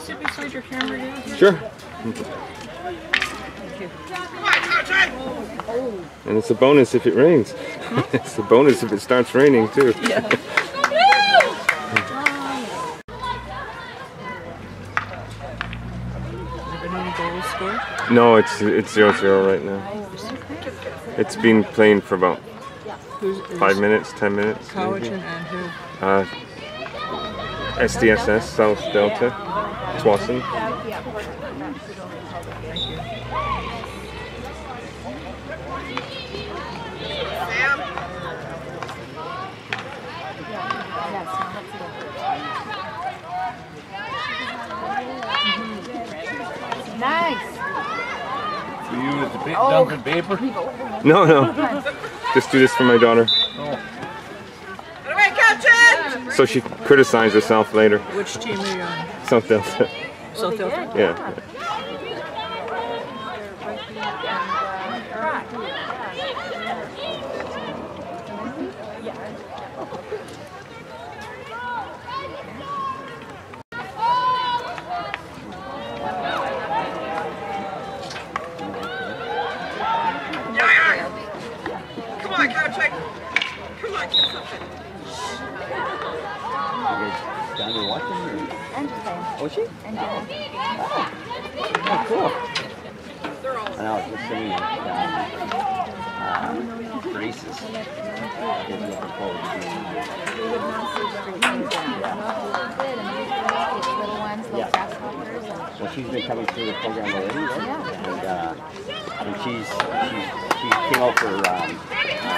you sit beside your camera now? Sure. And it's a bonus if it rains. it's a bonus if it starts raining too. Have been any goals scored? No, it's it's zero zero right now. It's been playing for about five minutes, ten minutes. Maybe. and who? Uh, SDSS South Delta, Tsawwassen. Nice. You use the big Dunkin' paper? No, no. Just do this for my daughter. So she criticized herself later. Which team are you on? South Delta? Yeah. Come on, Kovacic. Come on, get something. Down there watching or? Interesting. Oh, she? And uh, Oh, cool. I know, I was just saying, um, uh, braces. Is what they're called. we would not see street things down. Good, and we would take little ones, little Yeah. and Well, she's been coming through the program already, right? Yeah. And, uh, and she's, she's, she came out for, um, uh,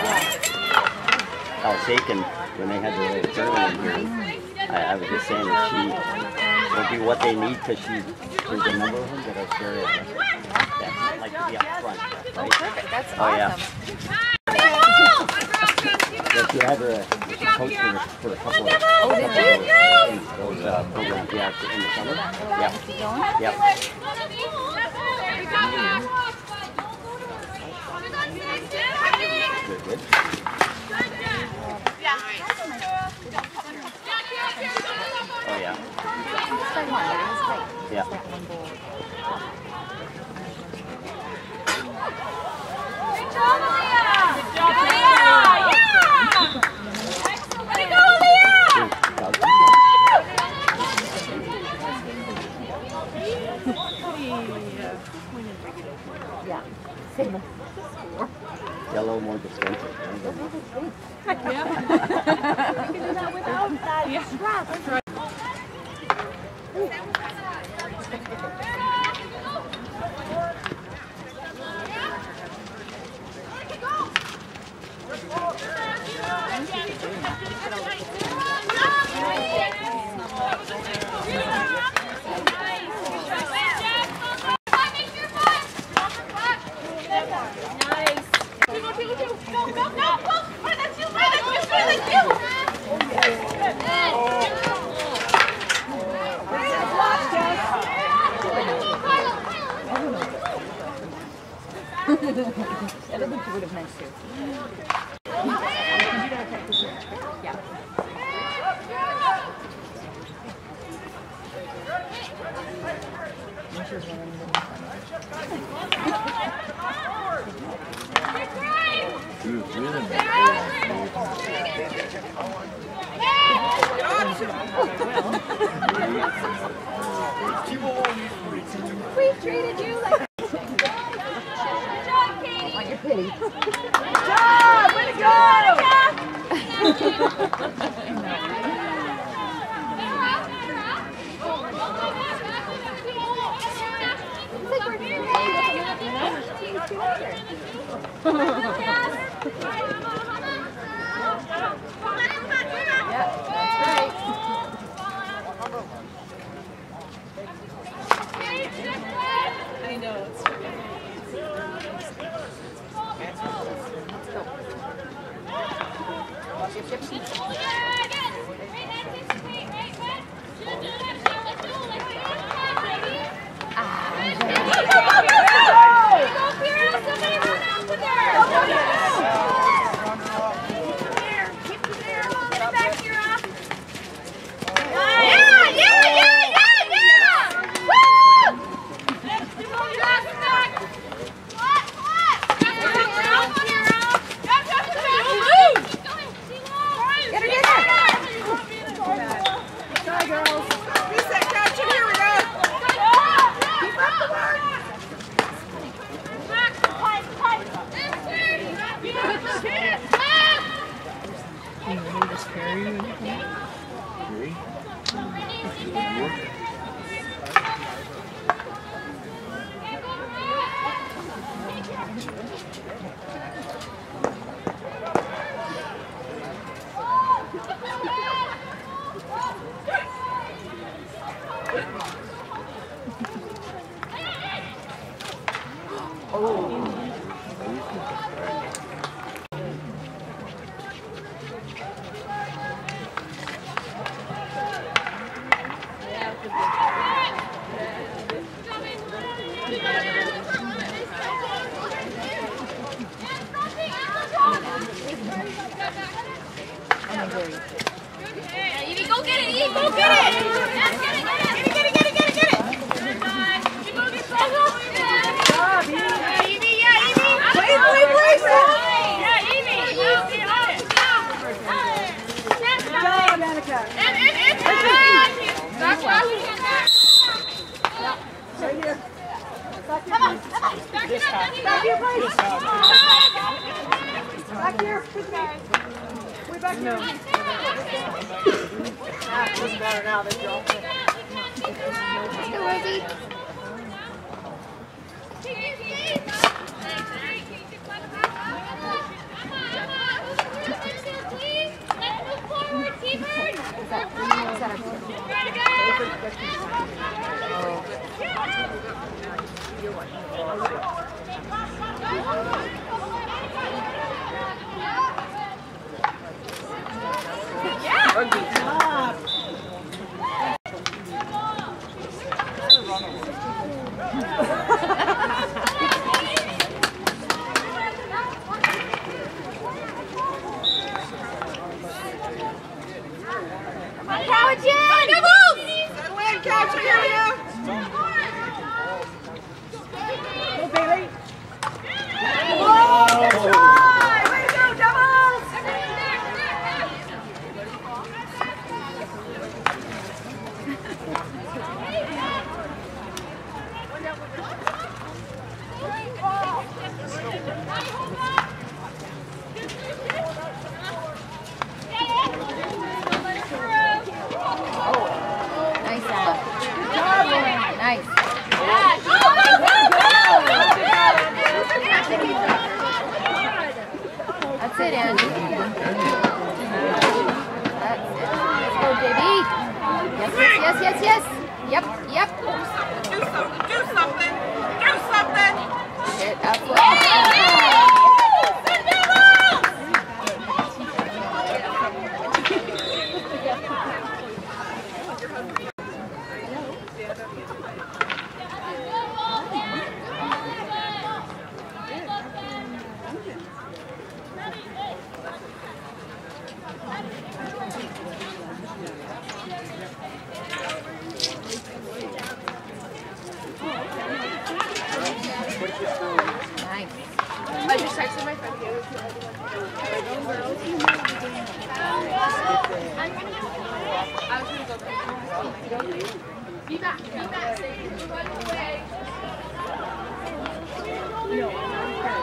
Alsatian when they had the tournament here. I, I was just saying that she will be what they need because she, there's a number of them that are very, that like to be up front, right? perfect, that's Oh, yeah. awesome. Yeah, she had her, uh, coached her for a couple of, Oh, couple you? of those, those uh, programs, yeah, in the summer. Yeah, yeah. Good, good. Oh, yeah. Just by one, but it was great. Yeah. Just that one bowl. Yeah. Same. Yellow more expensive. Yeah. I think you would have meant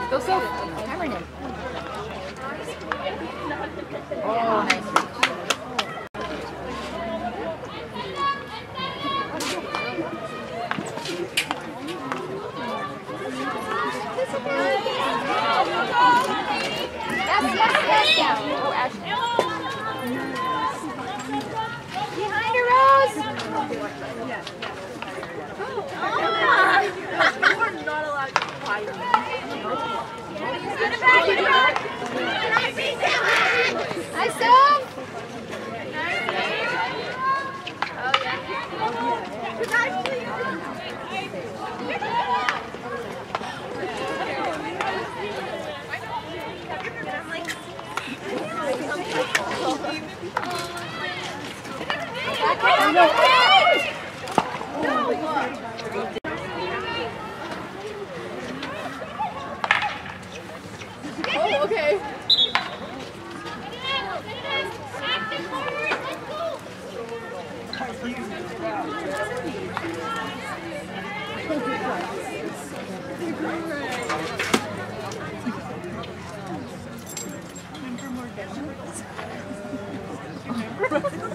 Go, Soph. Cameron. Oh, nice. right.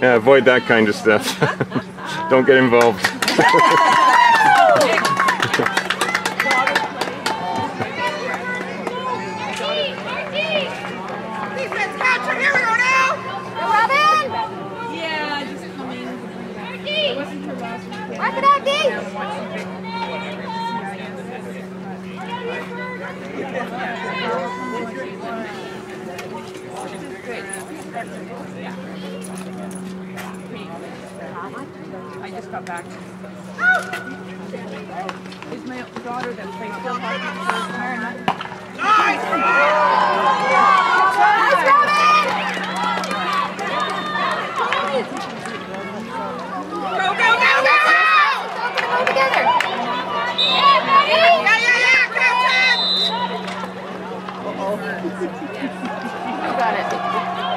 Yeah, avoid that kind of stuff. Don't get involved. You got it.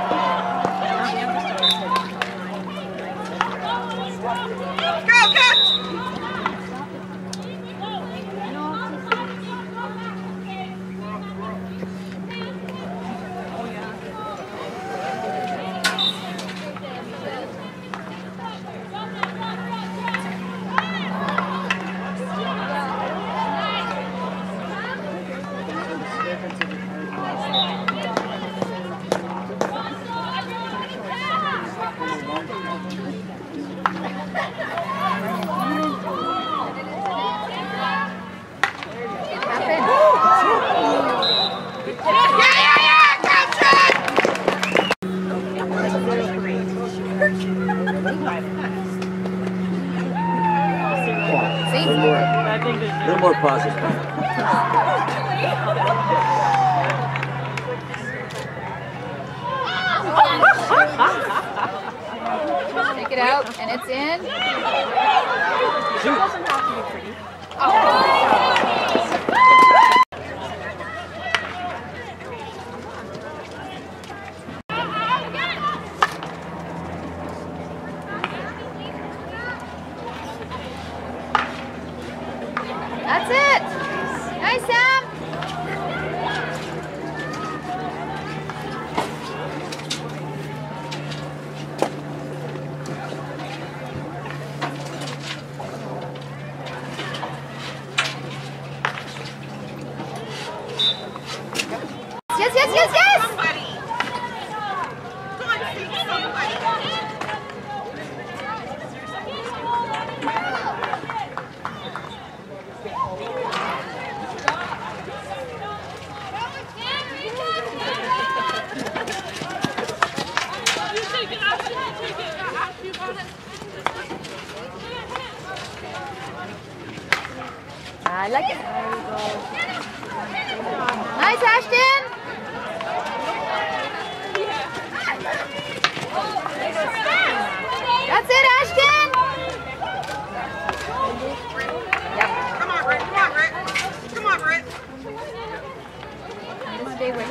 it out, and it's in. Oh. Stay with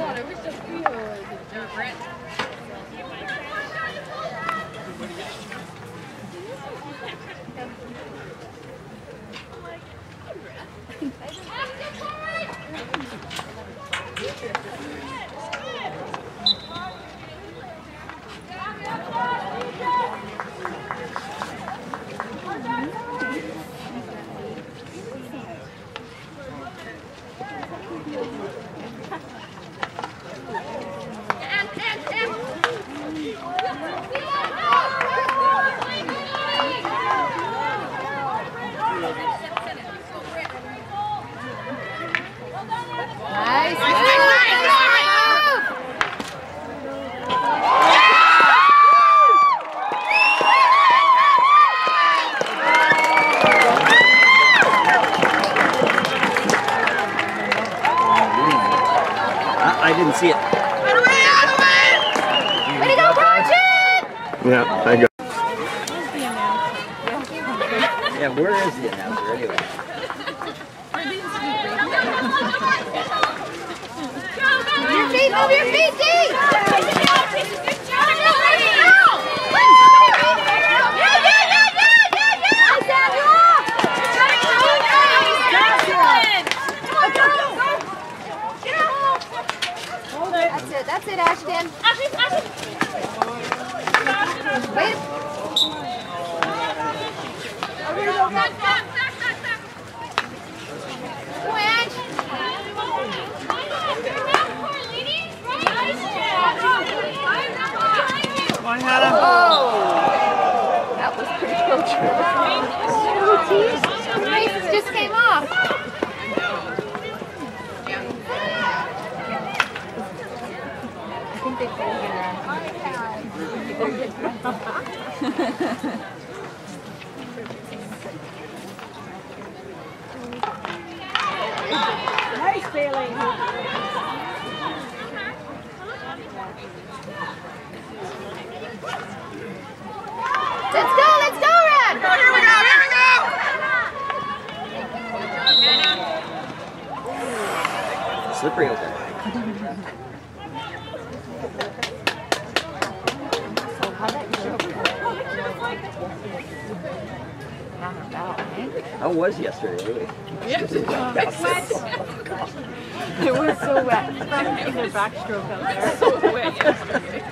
Either backstroke out there. So wet yesterday.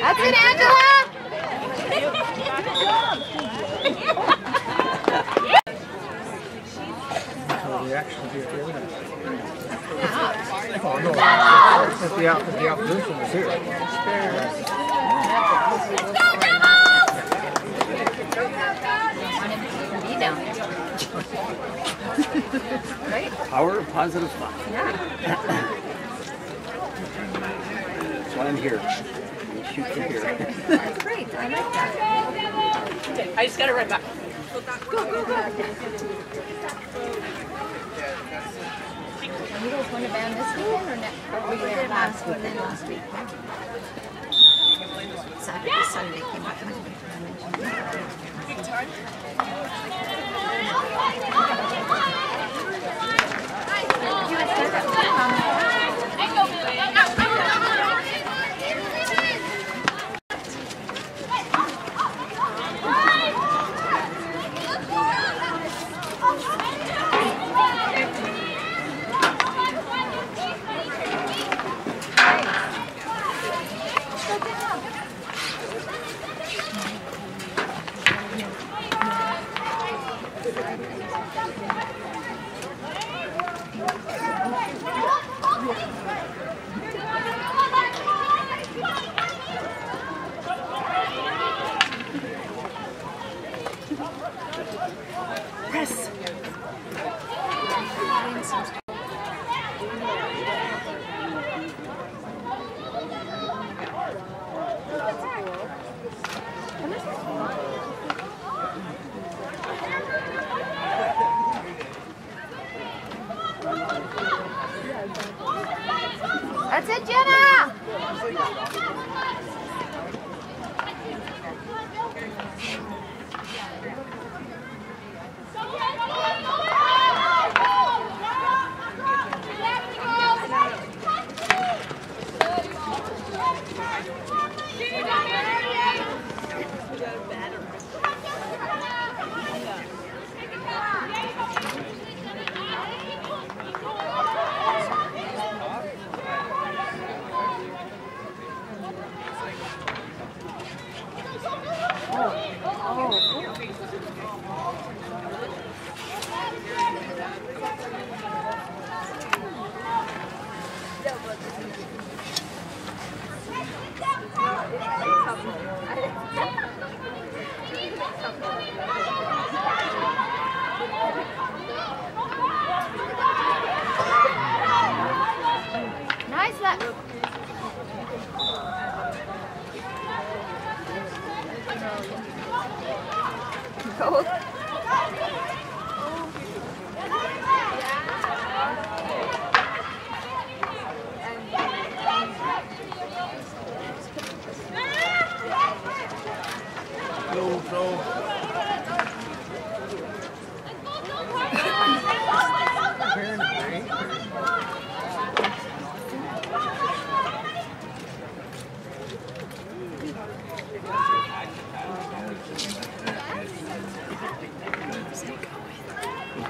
That's it, Angela! The action be here. Oh, no. If the, op- if the opposition was here. Be down there. Power of positive thought. That's why I'm here. You shoot from here. That's great, I like that. I just got to run back. Are you guys going to band this weekend or next? Or we did last week? Last week. Saturday, Sunday came up. Press. Nice that. Go.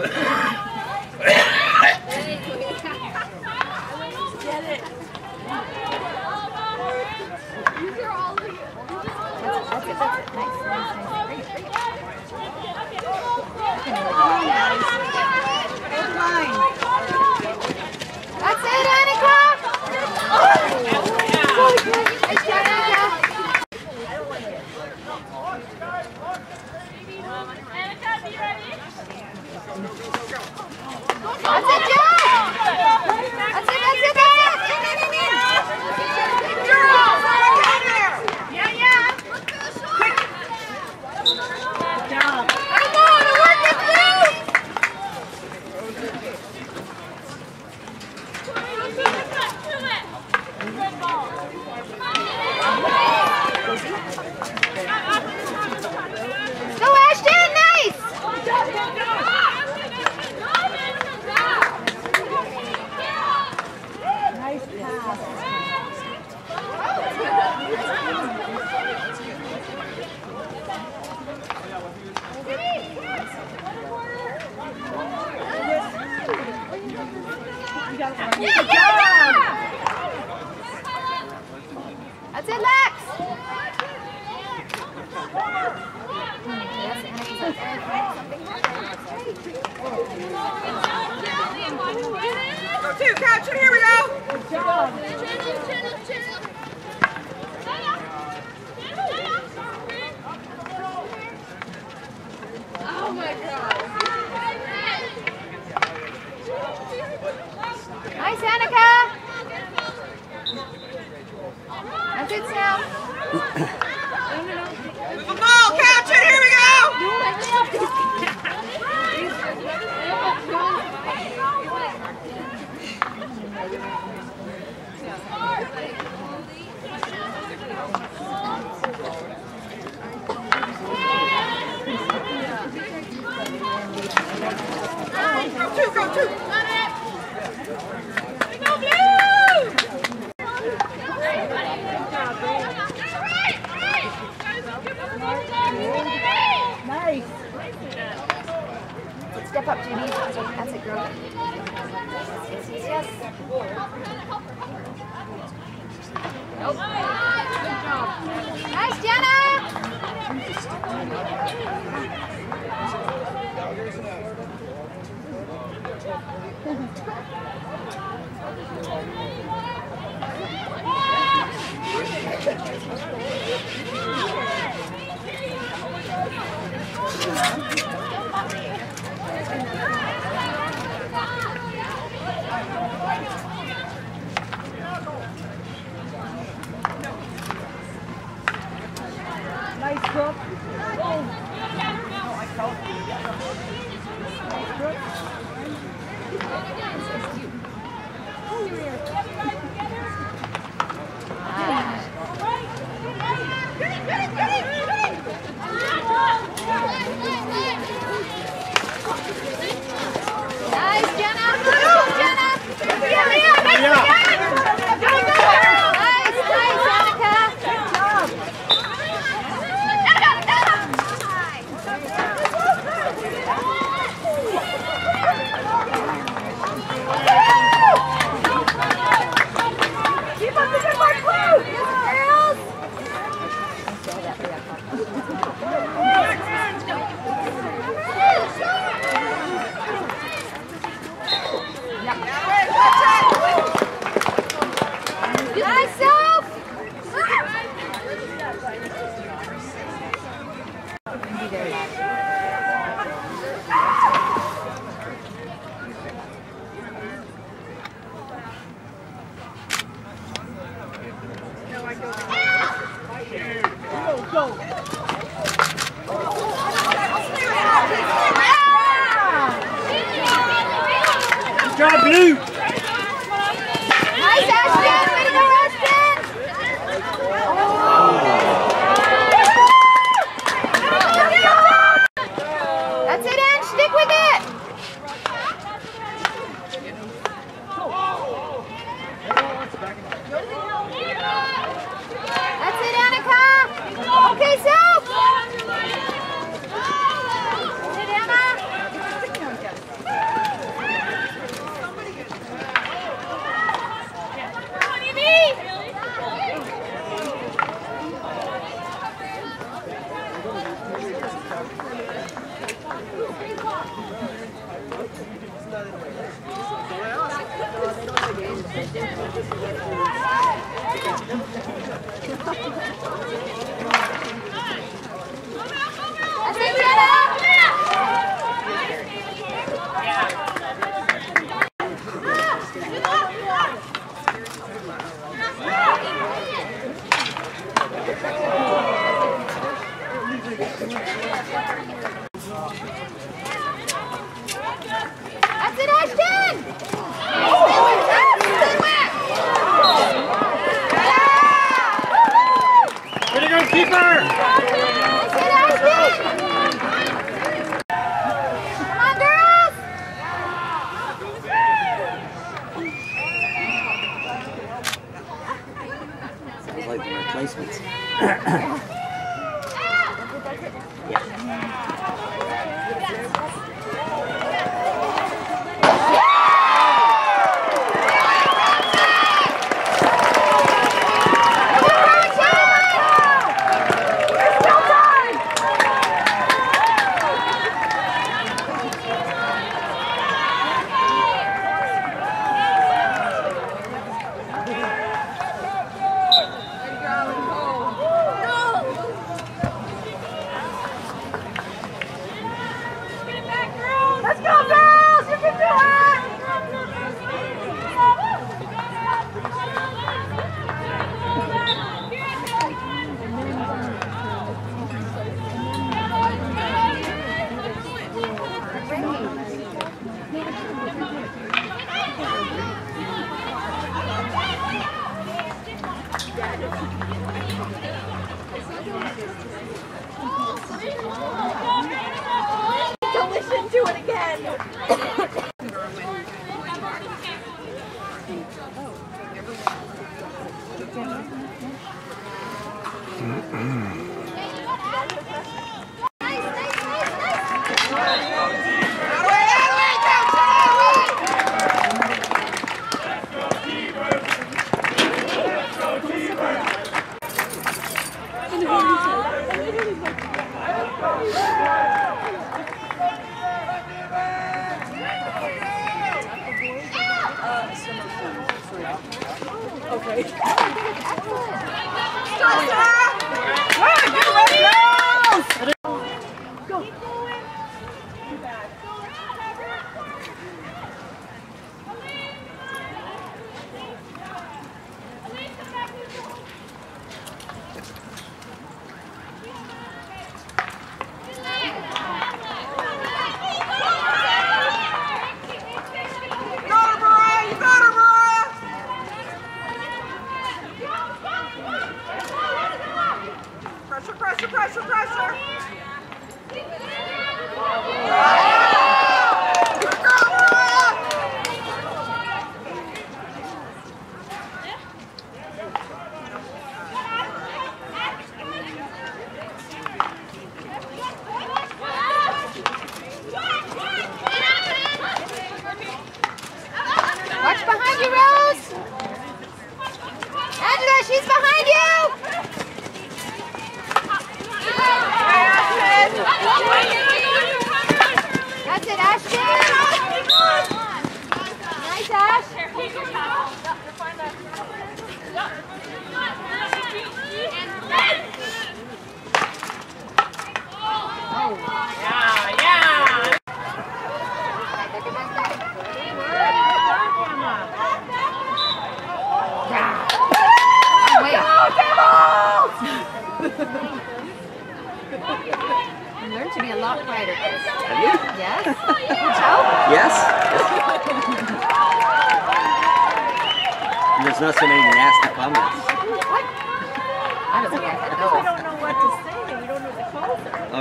Great. Great.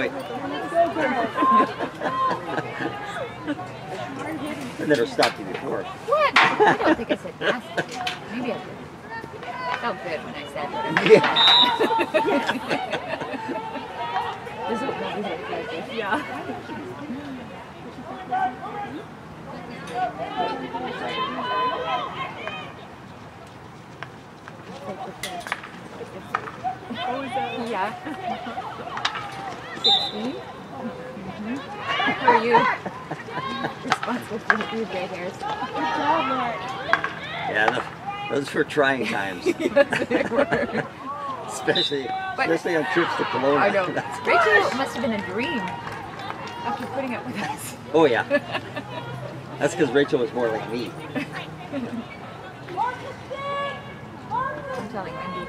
Call. Oh, wait. I never stopped you before. What? I don't think I said nasty. Maybe I did. Felt good when I said whatever. This is what these are like. Yeah. Yeah. 16? Mm-hmm. Who are you? Responsible for your gray hairs. Yeah, tho- those were trying times. especially, But- especially on trips to Kelowna. I know. That's- Rachel must have been a dream after putting up with us. Oh yeah. That's because Rachel was more like me. I'm telling Wendy.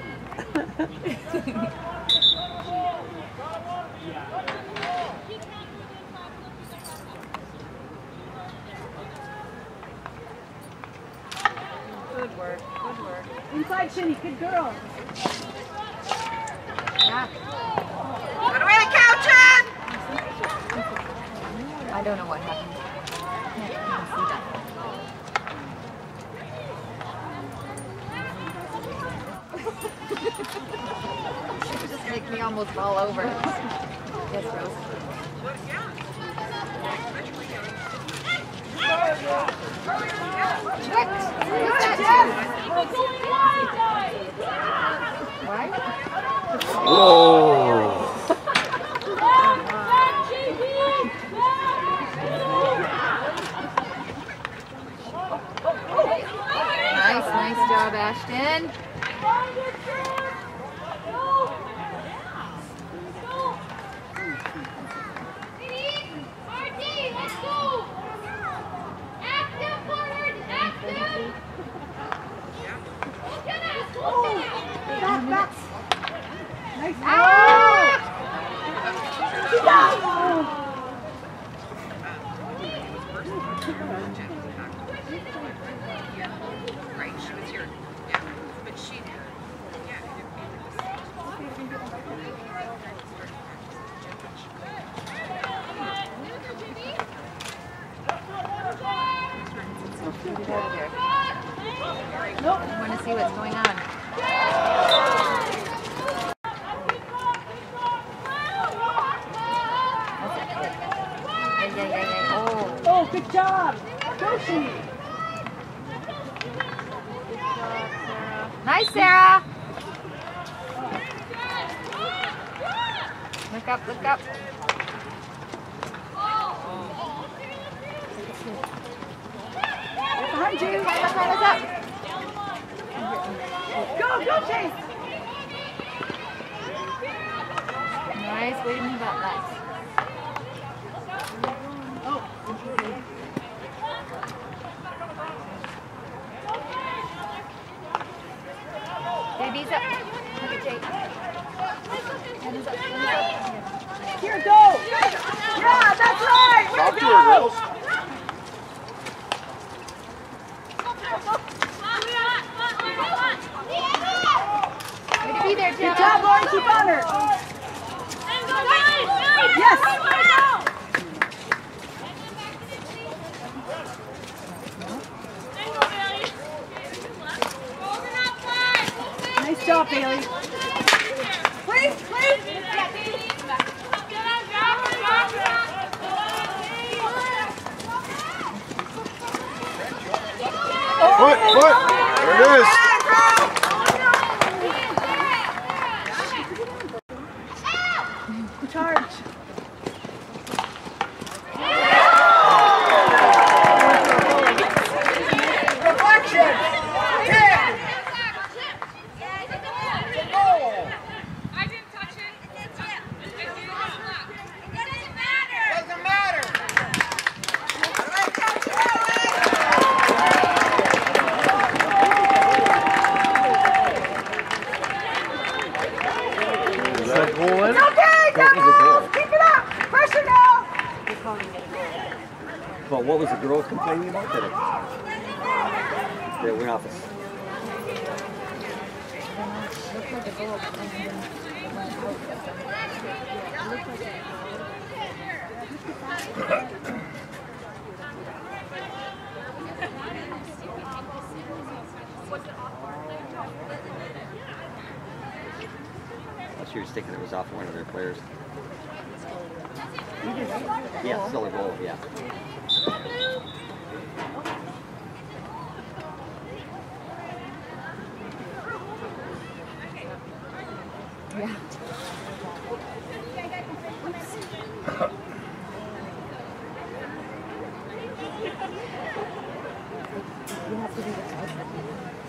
Inside Shinny, good girl. Yeah. Put away the couch, I don't know what happened. Can't, can't see that. Just make me almost fall over. Yes, Rose. What? Who's that? Nice, nice job, Ashton. Right, she was here. Yeah, but she, yeah. Get it out of there. I want to see what's going on. Oh, Oh, good job. Go Shinny. nice, Sarah. Look up, look up. Behind you. Look up, look up. Go, go Chase. Nice, way to move up, up. Look Jake. Head up, head up. Here, go. Yeah, that's right. Way Talk to to her, go. girls. Way to be there, Good Jenna. job, Lauren. Keep on her. Yes. Nice job, Bailey. Please, please. Foot, foot! There it is! 確かに。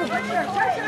Oh, my God.